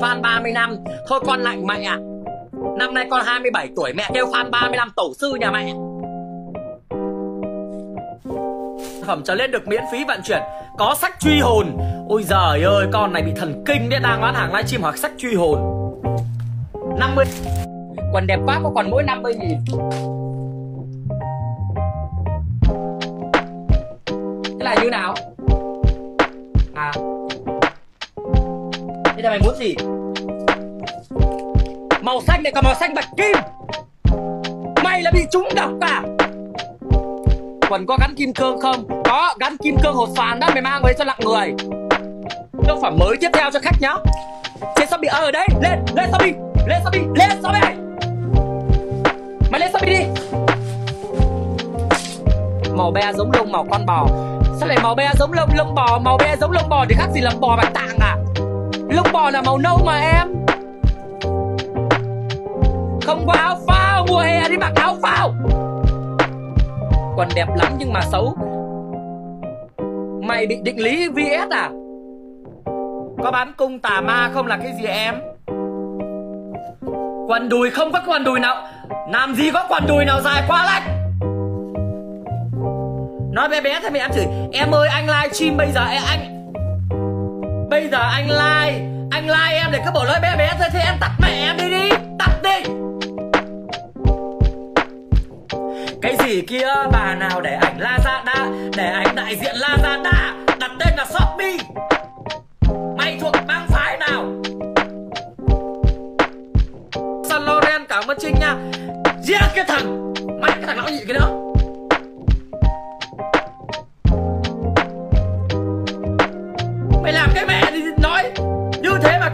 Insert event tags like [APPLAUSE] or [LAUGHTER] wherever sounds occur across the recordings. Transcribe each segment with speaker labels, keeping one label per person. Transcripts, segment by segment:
Speaker 1: Fan 30 năm Thôi con lạnh mẹ ạ. Năm nay con 27 tuổi, mẹ kêu fan 35 tổ sư nhà mẹ. Phẩm trở lên được miễn phí vận chuyển. Có sách truy hồn. Ôi giời ơi, con này bị thần kinh đấy, Đang bán hàng livestream hoặc sách truy hồn. 50 Quần đẹp quá có còn mỗi 50 nghìn. Thế là như nào? À. Thế mày muốn gì? Màu xanh này còn màu xanh bạch kim. Mày là bị trúng độc à Quần có gắn kim cương không? Có, gắn kim cương hột xoàn đó, Mày mang về cho lặng người. Đâu phải mới tiếp theo cho khách nhá. Trên Shopee ở đấy, Lên lên Shopee Lên Shopee Lên Shopee. Mày lên Shopee đi. Màu be giống lông màu con bò. Sao lại màu be giống lông lông bò? Màu be giống lông bò thì khác gì là bò bạch tạng à? Lông bò là màu nâu mà em. Không có áo phao, Mùa hè đi mặc áo phao. Quần đẹp lắm nhưng mà xấu. Mày bị định lý VS à? Có bán cung tà ma không là cái gì em? Quần đùi không có quần đùi nào. Làm gì có quần đùi nào dài quá lách Nói bé bé thì mẹ em chửi, Em ơi, anh livestream bây giờ, em, anh Bây giờ anh like Anh like em để cứ bỏ nói bé bé thôi, Thế em tắt mẹ em đi đi, Tắt đi. Cái gì kia, bà nào để ảnh Lazada, Để ảnh đại diện Lazada, Đặt tên là Shopee. Mày thuộc bang phái nào? San Loren cảm ơn Trinh nha. Giết cái thằng, Mày cái thằng lão nhị cái đó.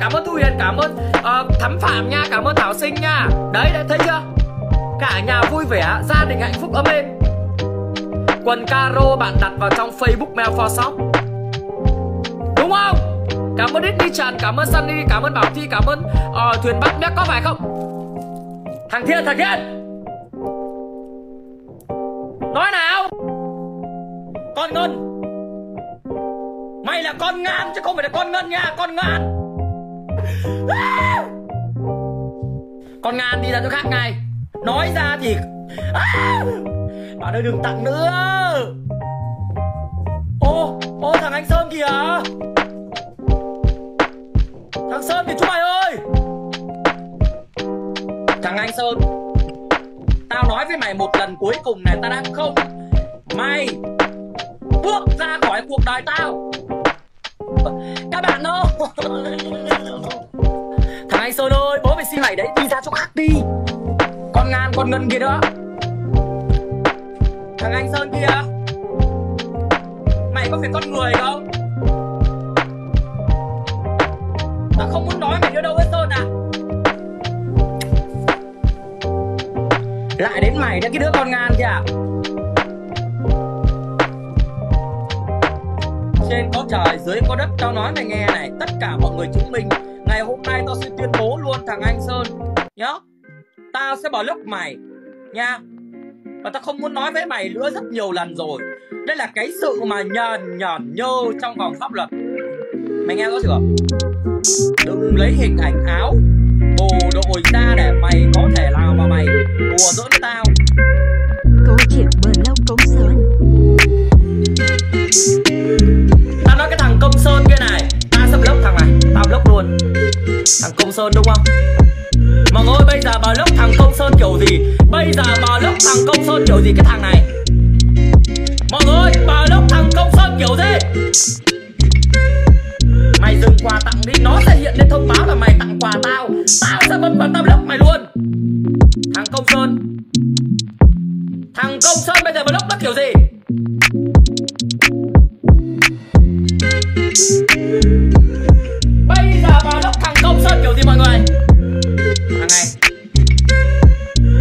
Speaker 1: Cảm ơn Thu Hiền Cảm ơn uh, Thắm Phạm nha Cảm ơn Thảo Sinh nha. Đấy đấy thấy chưa? Cả nhà vui vẻ Gia đình hạnh phúc ấm êm. Quần caro bạn đặt vào trong Facebook Mail for Shop. Đúng không? Cảm ơn Disney Trần Cảm ơn Sunny Cảm ơn Bảo Thi Cảm ơn uh, Thuyền Bắc Biết có phải không? Thằng Thiên thằng Thiên. Nói nào. Con Ngân. Mày là con ngan chứ không phải là con ngân nha Con ngan! [LAUGHS] Con ngàn đi ra chỗ khác ngay. Nói ra thì [LAUGHS] Bà ơi đừng tặng nữa. Ô Ô, thằng anh Sơn kìa. Thằng Sơn kìa chúng mày ơi. Thằng anh Sơn, Tao nói với mày một lần cuối cùng này, Tao đang không Mày Bước ra khỏi cuộc đời tao. Các bạn ơi. [LAUGHS] ơi, bố mày xin mày đấy đi ra chỗ khác đi. Con ngan con ngân kia đó. Thằng anh sơn kia. Mày có phải con người không? Tao không muốn nói mày đi đâu với sơn à. Lại đến mày đó cái đứa con ngan kìa à. trên có trời, dưới có đất, tao nói mày nghe này, tất cả mọi người chứng minh ngày hôm nay tao sẽ tuyên bố luôn thằng anh sơn nhớ. Tao sẽ bỏ lúc mày nha. Và tao không muốn nói với mày nữa rất nhiều lần rồi. Đây là cái sự mà nhờn nhởn nhơ trong vòng pháp luật. Mày nghe rõ chưa? Đừng lấy hình ảnh áo bồ đội ra để mày có thể nào mà mày đùa giỡn tao.
Speaker 2: Câu chuyện bờ lâu công sơn.
Speaker 1: Tao nói cái thằng công sơn kia này Ta sắp lốc thằng này Tao lốc luôn Thằng công sơn đúng không? Mọi người bây giờ bà lốc thằng công sơn kiểu gì? Bây giờ bà lốc thằng công sơn kiểu gì cái thằng này? Mọi người bà lốc thằng công sơn kiểu gì? Mày dừng quà tặng đi, Nó sẽ hiện lên thông báo là mày tặng quà tao. Tao sẽ bấm vào tao lốc mày luôn. Thằng công sơn. Thằng công sơn bây giờ bà lốc nó kiểu gì? Thank you thằng công mọi người. Thằng này.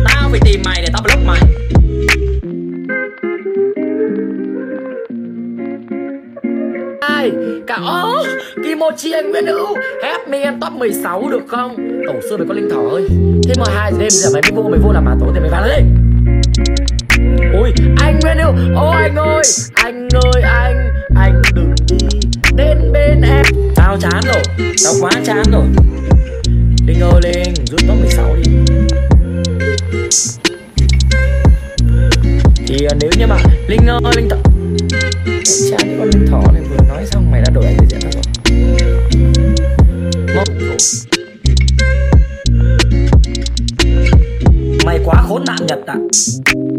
Speaker 1: Tao phải tìm mày để tao block mày. Ai, Cả ó Kimochi anh Nguyễn Hữu, Help me em top 16 được không? Tổ xưa mày có linh thỏ ơi. Thế mà hai đêm giờ mày mới vô, mày vô làm mà tổ thì mày vào lên Ui anh Nguyễn Hữu, Ô anh ơi Anh ơi anh Anh đừng đi. Đến bên em. Tao chán rồi, Tao quá chán rồi. Linh như Cha con Linh thỏ này, vừa nói xong mày đã đổi anh người diện rồi. Mông Mày quá khốn nạn Nhật ạ.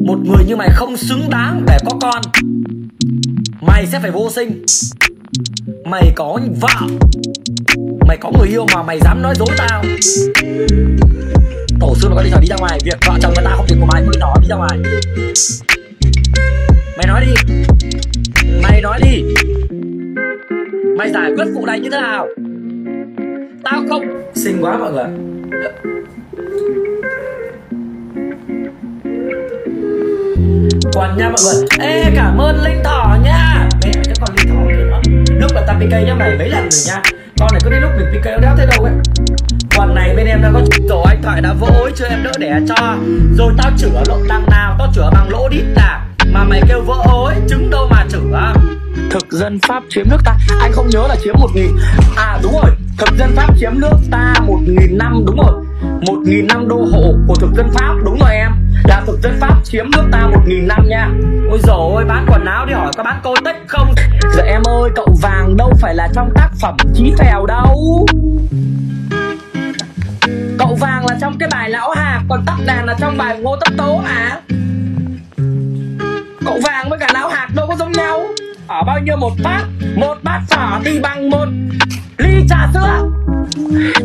Speaker 1: Một người như mày không xứng đáng để có con. Mày sẽ phải vô sinh. Mày có vợ. Mày có người yêu mà mày dám nói dối tao. Tổ sư mà có đi thỏ đi ra ngoài. Việc vợ chồng người ta không việc của mày. Mới thỏ đi ra ngoài. Mày nói đi. Mày nói đi. Mày giải quyết vụ này như thế nào? Tao không Xinh quá mọi người Còn nha mọi người. Ê cảm ơn Linh Thỏ nha. Mẹ cái con Linh Thỏ kia nữa. Lúc là ta PK nhá mày mấy lần rồi nha. Con này cứ đi lúc mình PK nó đéo thấy đâu ấy. Còn này bên em đang có rồi. Anh Thoại đã vỗ ối chưa em đỡ đẻ cho. Rồi tao chữa lộ đằng nào Tao chữa bằng lỗ đít à mày kêu vỡ ối Trứng đâu mà chữa Thực dân Pháp chiếm nước ta. Anh không nhớ là chiếm một nghìn. À đúng rồi. Thực dân Pháp chiếm nước ta một nghìn năm đúng rồi. Một nghìn năm đô hộ của thực dân Pháp Đúng rồi em. Là thực dân Pháp chiếm nước ta một nghìn năm nha. Ôi dồi ôi bán quần áo đi hỏi có bán cô tích không? Dạ em ơi cậu vàng đâu phải là trong tác phẩm Chí Phèo đâu. Cậu vàng là trong cái bài lão hạc Còn tắc đàn là trong bài ngô tất tố mà Cậu vàng với cả lão hạc đâu có giống nhau. Ở bao nhiêu một bát Một bát phở thì bằng một ly trà sữa.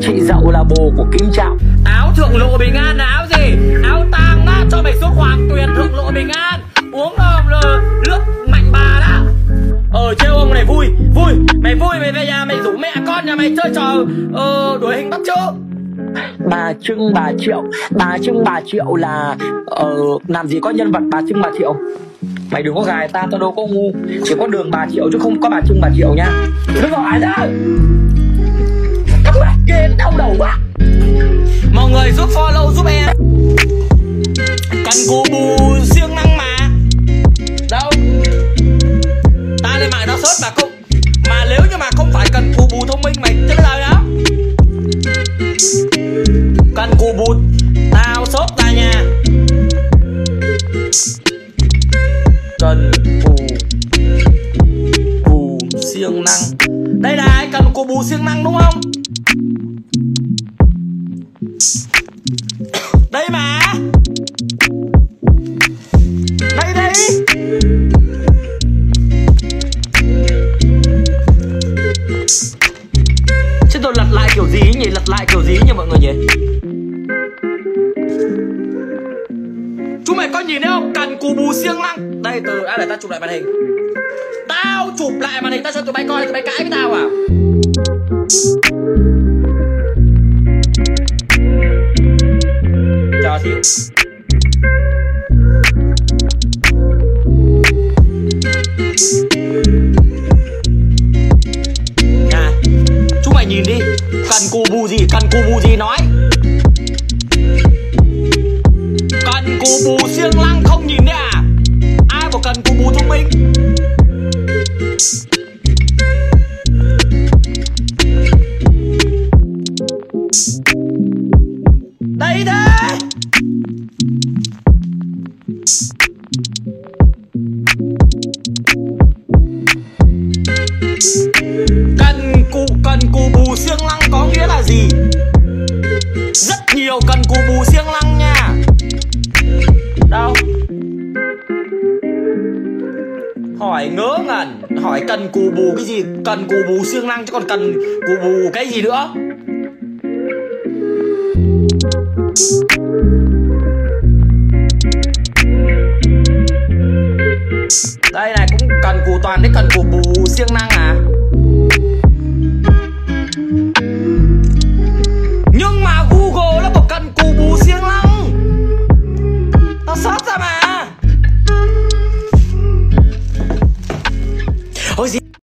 Speaker 1: Chị dậu là bồ của Kim Trọng. Áo thượng lộ bình an là áo gì? Áo tang á cho mày xuống hoàng tuyền thượng lộ bình an. Uống um, nước mạnh bà đã Ờ trêu ông này vui Vui. Mày vui mày về nhà mày rủ mẹ con nhà mày chơi trò Ờ đuổi hình bắt chước bà trưng bà triệu. Bà trưng bà triệu là ờ, làm gì có nhân vật bà trưng bà triệu? Mày đừng có gài ta tao đâu có ngu. Chỉ có đường bà triệu chứ không có bà trưng bà triệu nha. Đừng gọi ra các bạn ghê đau đầu quá. Mọi người giúp follow giúp em. Cần cù bù siêu chứ tôi lật lại kiểu gì nhỉ? Lật lại kiểu gì nhỉ mọi người nhỉ? Chúng mày có nhìn thấy không? Cần cù bù siêng năng đây, từ ai để ta chụp lại màn hình. Tao chụp lại màn hình tao cho tụi bay coi, tụi bay cãi với tao à? Nhìn đi. Cần cù bù gì Cần cù bù gì nói. Cần cù bù siêng lăng không nhìn đấy à Ai mà cần cù bù thông minh? Đây đây. Hỏi ngớ ngẩn. Hỏi cần cù bù cái gì? Cần cù bù siêng năng chứ còn cần cù bù cái gì nữa? Đây này, cũng cần cù toàn đấy, cần cù bù siêng năng à?